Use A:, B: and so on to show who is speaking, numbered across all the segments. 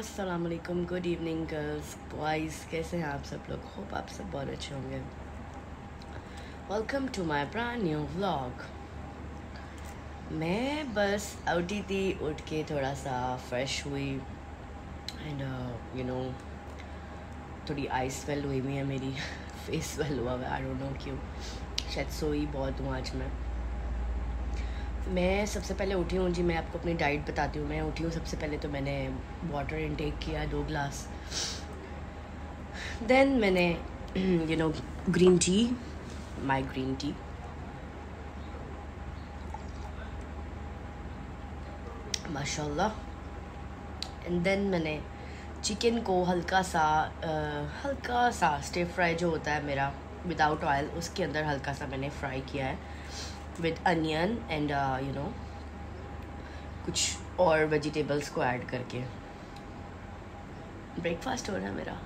A: अस्सलाम good evening girls boys कैसे हैं आप सब लोग? होप आप सब बहुत अच्छे होंगे। Welcome to my brand new vlog मैं बस उठी थी, उठ के थोड़ा सा फ्रेश हुई। एंड यू नो थोड़ी आइस स्वेल हुई हुई है मेरी। फेस स्वेल हुआ हुआ आई डोंट नो क्यों। शायद सोई बहुत हूँ आज मैं। मैं सबसे पहले उठी हूँ जी मैं आपको अपनी डाइट बताती हूँ। मैं उठी हूँ सबसे पहले तो मैंने वाटर इनटेक किया दो ग्लास देन मैंने you know green tea my green tea माशाल्लाह. एंड देन मैंने चिकन को हल्का सा uh, हल्का सा स्टे फ्राई जो होता है मेरा विदाउट ऑयल उसके अंदर हल्का सा मैंने फ्राई किया है। With onion and you know कुछ और वेजिटेबल्स को ऐड करके। ब्रेकफास्ट हो रहा है मेरा।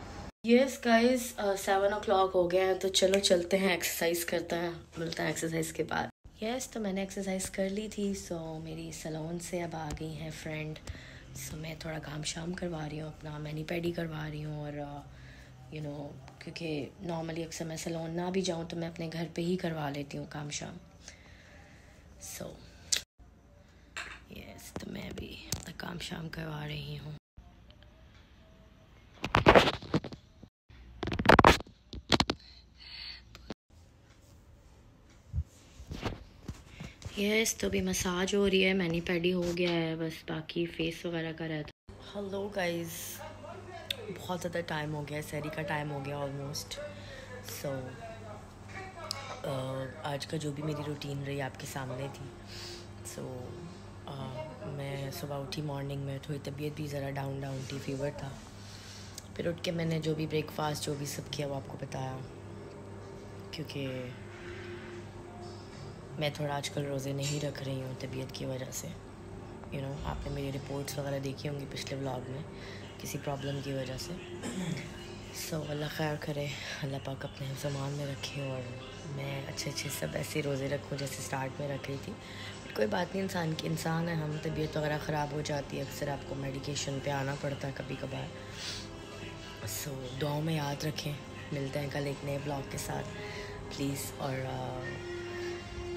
A: Yes guys seven o'clock हो गया है तो चलो चलते हैं एक्सरसाइज करते हैं मिलते हैं एक्सरसाइज के बाद। यस yes, तो मैंने एक्सरसाइज कर ली थी सो so, मेरी सलोन से अब आ गई हैं फ्रेंड सो so, मैं थोड़ा काम शाम करवा रही हूँ अपना मैनी पैडी करवा रही हूँ और you uh, know you know, क्योंकि नॉर्मली अक्सर मैं सलोन ना भी जाऊँ तो मैं अपने घर पे ही करवा लेती हूँ काम शाम। सो यस तो मैं भी अपना काम शाम करवा रही हूँ। यस तो भी मसाज हो रही है मैनी पैडी हो गया है बस बाकी फेस वगैरह का रहता हेलो गाइस बहुत ज़्यादा टाइम हो गया है सैरी का टाइम हो गया ऑलमोस्ट सो so, आज का जो भी मेरी रूटीन रही आपके सामने थी। सो so, uh, मैं सुबह उठी मॉर्निंग में थोड़ी तबीयत भी ज़रा डाउन डाउन थी फीवर था। फिर उठ के मैंने जो भी ब्रेकफास्ट जो भी सब किया वो आपको बताया। क्योंकि मैं थोड़ा आजकल रोज़े नहीं रख रही हूँ तबीयत की वजह से। यू you नो know, आपने मेरी रिपोर्ट्स वगैरह देखी होंगी पिछले ब्लॉग में किसी प्रॉब्लम की वजह से। सो अल्लाह खैर करे अल्लाह पाक अपने जमान में रखे और मैं अच्छे अच्छे सब ऐसे रोज़े रखूँ जैसे स्टार्ट में रख रही थी। कोई बात नहीं इंसान की इंसान है हम तबीयत वगैरह ख़राब हो जाती है अक्सर आपको मेडिकेशन पे आना पड़ता है कभी कभार सो so, दुआओं में याद रखें मिलते हैं कल एक नए ब्लॉग के साथ। प्लीज़ और आ,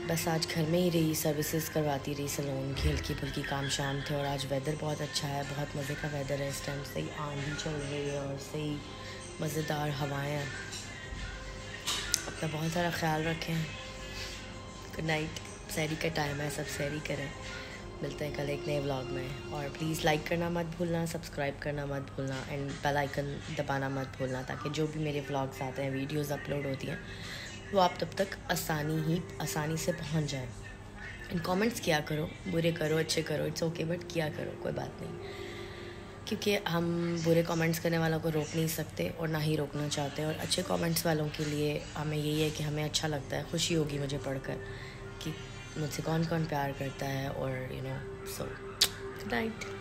A: बस आज घर में ही रही सर्विसेज़ करवाती रही सलोन की हल्की फुल्की काम शाम थे और आज वेदर बहुत अच्छा है बहुत मज़े का वेदर है इस टाइम सही आंधी चल रही है और सही मज़ेदार हवाएँ अपना बहुत सारा ख्याल रखें। गुड नाइट सैरी का टाइम है सब सैरी करें मिलते हैं कल एक नए व्लॉग में। और प्लीज़ लाइक करना मत भूलना सब्सक्राइब करना मत भूलना एंड बेल आइकन दबाना मत भूलना, ताकि जो भी मेरे व्लॉग्स आते हैं वीडियोस अपलोड होती हैं, वो आप तब तक आसानी ही, आसानी से पहुँच जाए। इन कमेंट्स किया करो, बुरे करो, अच्छे करो इट्स ओके बट किया करो, कोई बात नहीं। क्योंकि हम बुरे कमेंट्स करने वालों को रोक नहीं सकते और ना ही रोकना चाहते और अच्छे कमेंट्स वालों के लिए हमें यही है कि हमें अच्छा लगता है, खुशी होगी मुझे पढ़कर कि मुझसे कौन कौन प्यार करता है और you know so good night